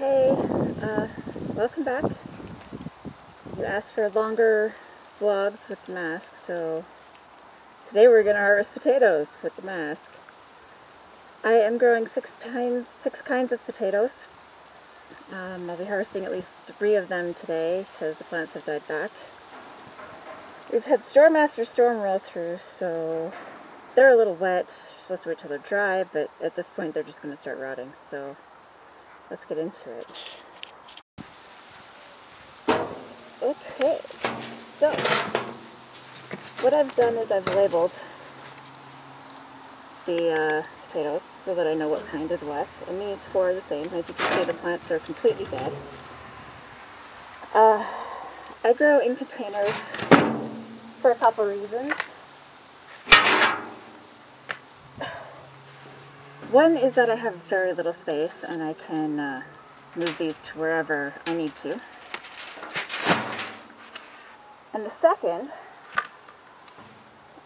Hey, uh, welcome back. You asked for longer vlogs with the mask, so today we're gonna harvest potatoes with the mask. I am growing six times six kinds of potatoes. Um, I'll be harvesting at least three of them today because the plants have died back. We've had storm after storm roll through, so they're a little wet. You're supposed to wait till they're dry, but at this point they're just going to start rotting. So let's get into it. Okay, so what I've done is I've labeled the uh, potatoes so that I know what kind is what. And these four are the same. As you can see, the plants are completely dead. Uh, I grow in containers for a couple reasons. One is that I have very little space and I can uh, move these to wherever I need to. And the second,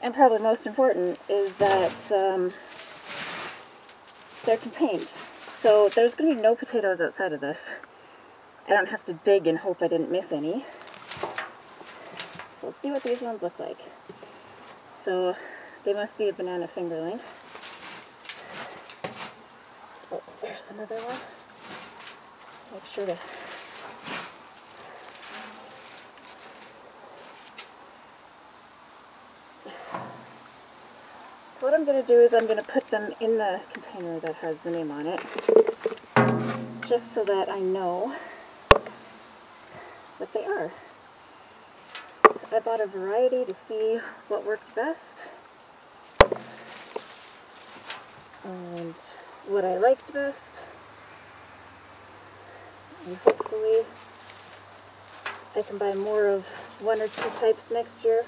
and probably most important, is that um, they're contained. So there's going to be no potatoes outside of this. I don't have to dig and hope I didn't miss any. So let's see what these ones look like. So they must be a banana fingerling. Oh, there's another one. Make sure to what I'm going to do is I'm going to put them in the container that has the name on it, just so that I know what they are. I bought a variety to see what worked best and what I liked best. And hopefully I can buy more of one or two types next year.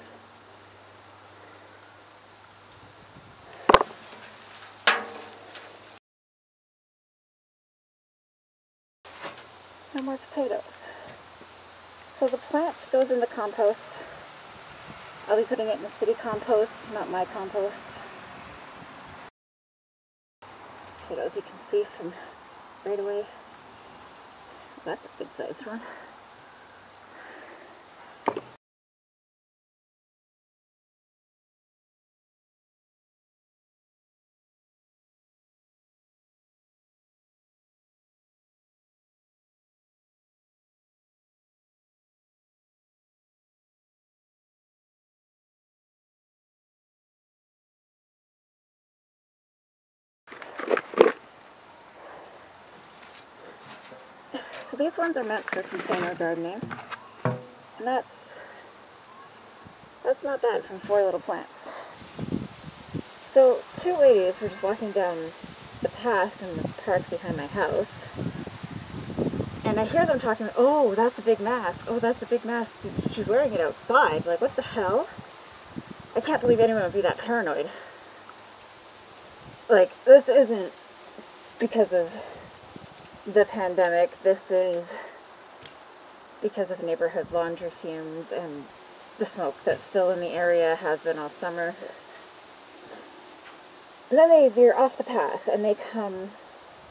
No more potatoes. So the plant goes in the compost. I'll be putting it in the city compost, not my compost. Potatoes you can see from right away. That's a good sized one. These ones are meant for container gardening. And that's that's not bad from four little plants. So two ladies were just walking down the path in the park behind my house. And I hear them talking, oh, that's a big mask. Oh, that's a big mask. She's wearing it outside. Like, what the hell? I can't believe anyone would be that paranoid. Like, this isn't because of the pandemic. This is because of neighborhood laundry fumes and the smoke that's still in the area has been all summer. And then they veer off the path and they come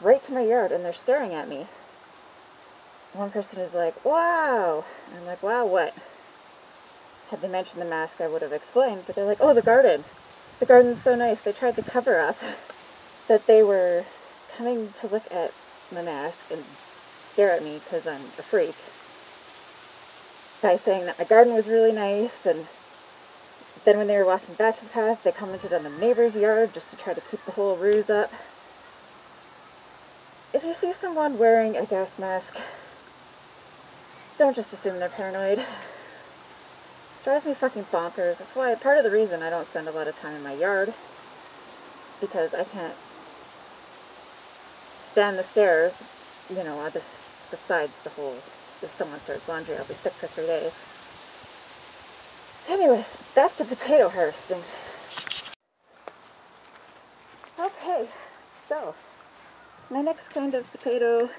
right to my yard and they're staring at me. One person is like, wow. And I'm like, wow, what? Had they mentioned the mask, I would have explained, but they're like, oh, the garden. The garden's so nice. They tried to cover up that they were coming to look at my mask and stare at me because I'm a freak by saying that my garden was really nice and then when they were walking back to the path they commented on the neighbor's yard just to try to keep the whole ruse up. If you see someone wearing a gas mask, don't just assume they're paranoid. drives me fucking bonkers. That's why part of the reason I don't spend a lot of time in my yard because I can't down the stairs, you know, other, besides the whole, if someone starts laundry, I'll be sick for three days. Anyways, back to potato harvesting. Okay, so, my next kind of potato,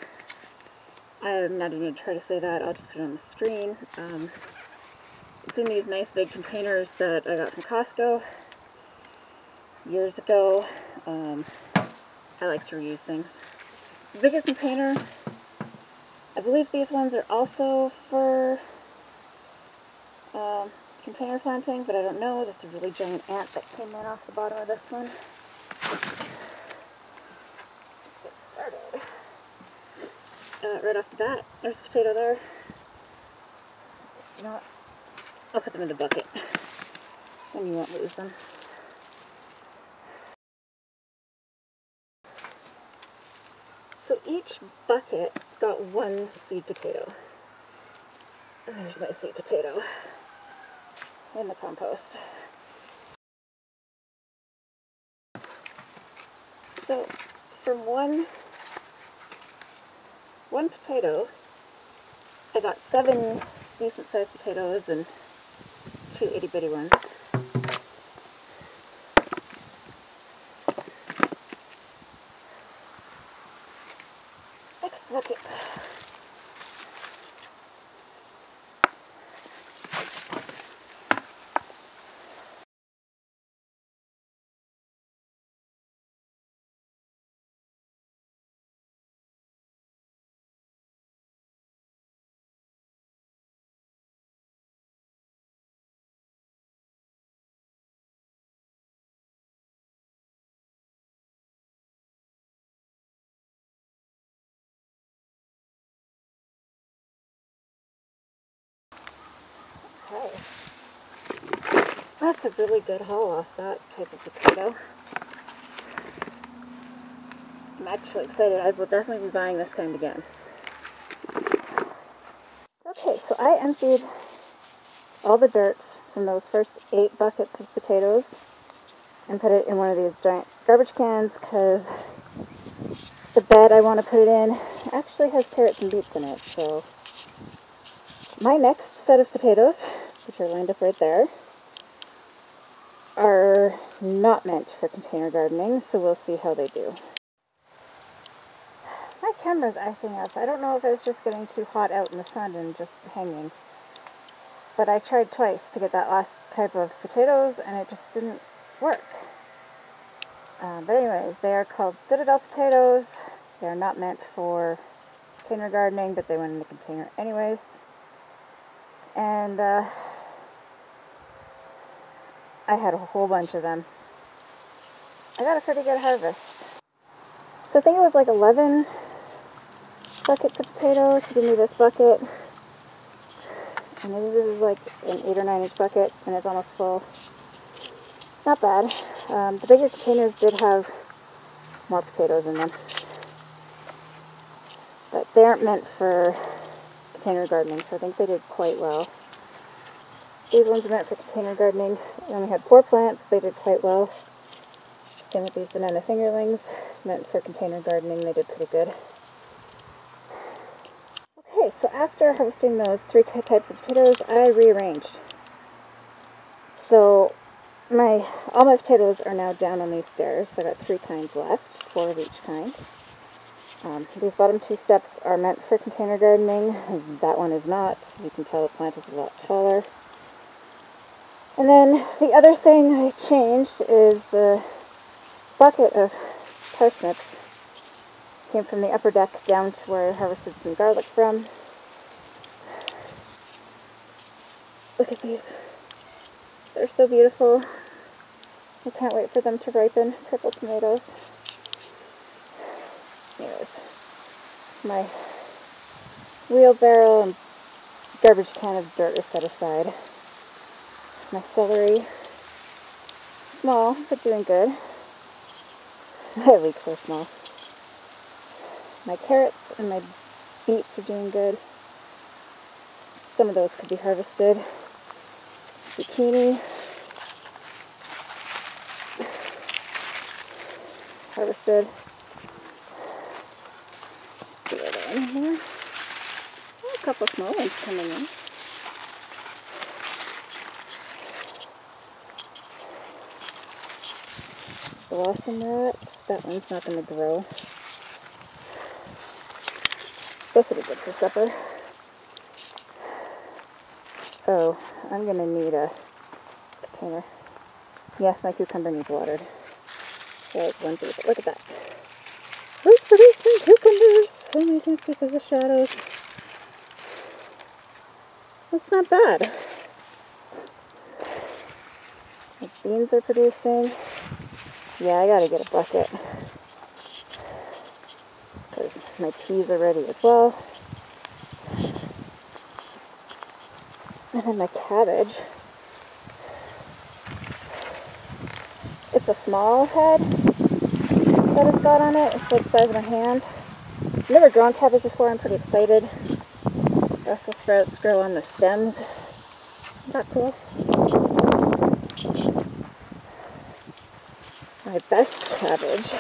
I'm not even going to try to say that, I'll just put it on the screen. Um, it's in these nice big containers that I got from Costco years ago. Um, I like to reuse things bigger container I believe these ones are also for um, container planting, but I don't know. That's a really giant ant that came in off the bottom of this one. Uh, right off the bat, there's a potato there. You know what? I'll put them in the bucket. And you won't lose them. So each bucket got one seed potato. Oh, there's my sweet potato in the compost. So from one one potato, I got seven decent sized potatoes and two itty bitty ones. Next bucket. Okay. That's a really good haul off that type of potato. I'm actually excited. I will definitely be buying this kind again. Okay, so I emptied all the dirt from those first eight buckets of potatoes and put it in one of these giant garbage cans because the bed I want to put it in actually has carrots and beets in it. So my next set of potatoes which are lined up right there, are not meant for container gardening, so we'll see how they do. My camera's acting up. I don't know if it's just getting too hot out in the sun and just hanging. But I tried twice to get that last type of potatoes and it just didn't work. Uh, but anyways, they are called Citadel potatoes. They are not meant for container gardening, but they went in the container anyways. And uh, I had a whole bunch of them. I got a pretty good harvest. So I think it was like 11 buckets of potatoes to give me this bucket. And this is like an 8 or 9 inch bucket and it's almost full. Not bad. Um, the bigger containers did have more potatoes in them. But they aren't meant for container gardening, so I think they did quite well. These ones are meant for container gardening. I only had four plants. They did quite well. Same with these banana fingerlings. Meant for container gardening. They did pretty good. Okay, so after harvesting those three types of potatoes, I rearranged. So my all my potatoes are now down on these stairs. I got three kinds left, four of each kind. Um, these bottom two steps are meant for container gardening. That one is not. You can tell the plant is a lot taller. And then the other thing I changed is the bucket of parsnips came from the upper deck down to where I harvested some garlic from. Look at these. They're so beautiful. I can't wait for them to ripen. Purple tomatoes. Anyways, my wheelbarrow and garbage can of dirt is set aside. My celery, small, but doing good. My leeks are small. My carrots and my beets are doing good. Some of those could be harvested. Zucchini. Harvested. A couple small ones coming in. Blossom rot. That one's not going to grow. This will be good for supper. Oh, I'm going to need a container. Yes, my cucumber needs watered. There's one thing, look at that. We're producing cucumbers! And you can see through the shadows. That's not bad. The beans are producing. Yeah, I gotta get a bucket. Because my peas are ready as well. And then my cabbage. It's a small head that it's got on it. It's like the size of my hand. I've never grown cabbage before. I'm pretty excited. Brussels sprouts grow on the stems. Isn't that cool? My best cabbage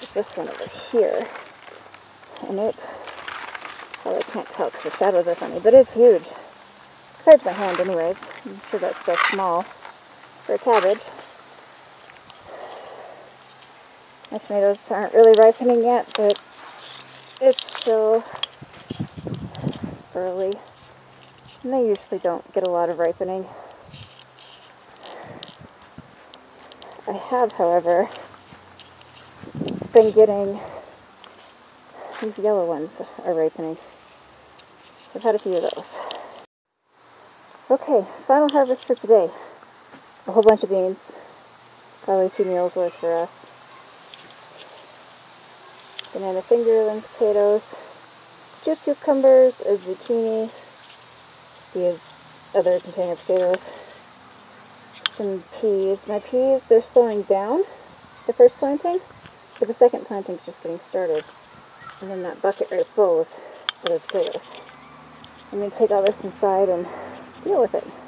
is this one over here. And it, well, I can't tell because the shadows are funny, but it's huge. To my hand anyways. I'm sure that's still small for a cabbage. My tomatoes aren't really ripening yet, but it's still early. And they usually don't get a lot of ripening. I have, however, been getting these yellow ones are ripening. So I've had a few of those. Okay, final harvest for today. A whole bunch of beans. Probably two meals worth for us. Banana fingerling potatoes. Two cucumbers, a zucchini. These other container potatoes some peas. My peas, they're slowing down, the first planting, but the second planting is just getting started. And then that bucket right full other potatoes. I'm going to take all this inside and deal with it.